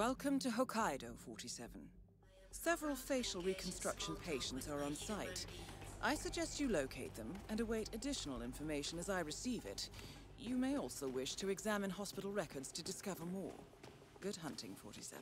Welcome to Hokkaido 47. Several facial reconstruction patients are on site. I suggest you locate them and await additional information as I receive it. You may also wish to examine hospital records to discover more. Good hunting, 47.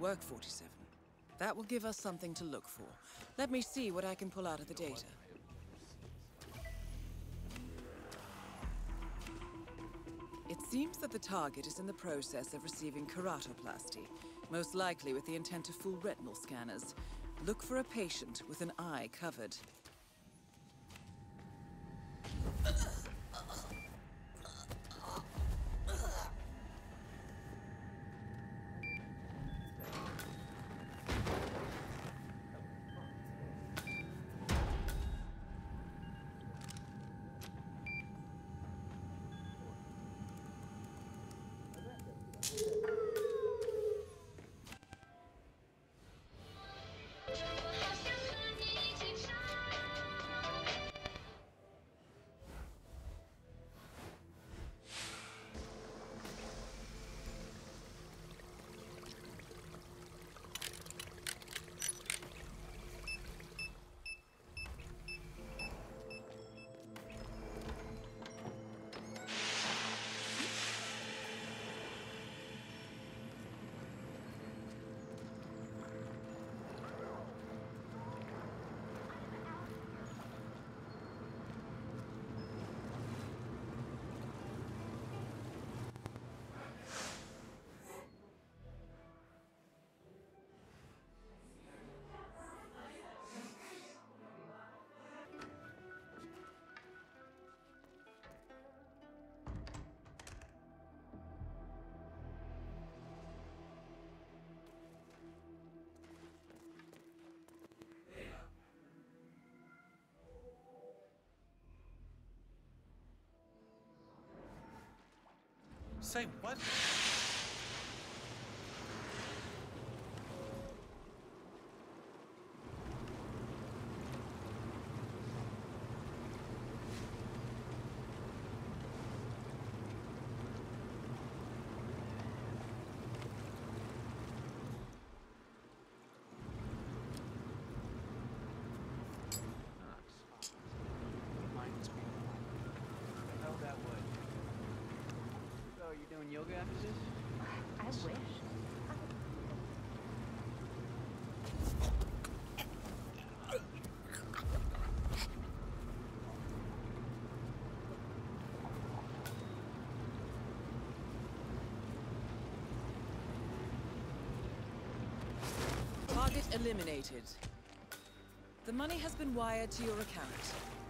Work, 47. That will give us something to look for. Let me see what I can pull out of the data. It seems that the target is in the process of receiving keratoplasty, most likely with the intent to fool retinal scanners. Look for a patient with an eye covered. Say what? Reminds me. Oh, that would. So, you doing yoga after this? I wish. Target eliminated. The money has been wired to your account.